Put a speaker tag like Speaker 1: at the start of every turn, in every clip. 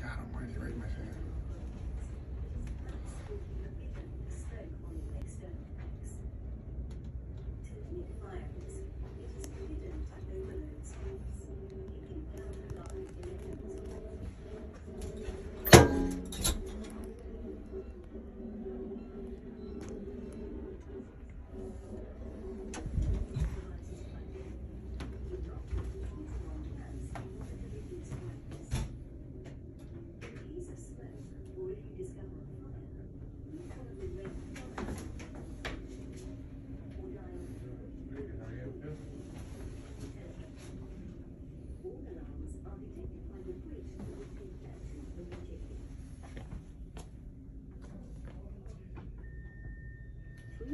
Speaker 1: God almighty, right in my face.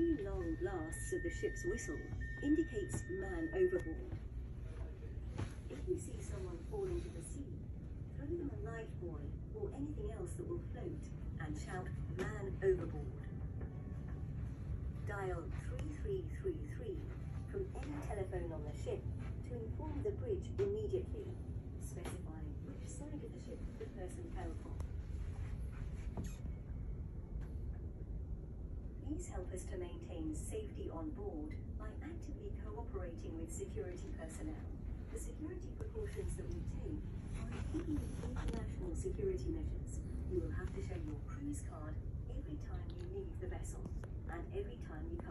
Speaker 2: Three long blasts of the ship's whistle indicates man overboard. If you see someone fall into the sea, throw them a life buoy or anything else that will float and shout man overboard. Dial 3333 from any telephone on the ship to inform the bridge immediately, specifying which side of the ship the person fell from. These help us to maintain safety on board by actively cooperating with security personnel. The security precautions that we take are in keeping with international security measures. You will have to show your cruise card every time you leave the vessel and every time you come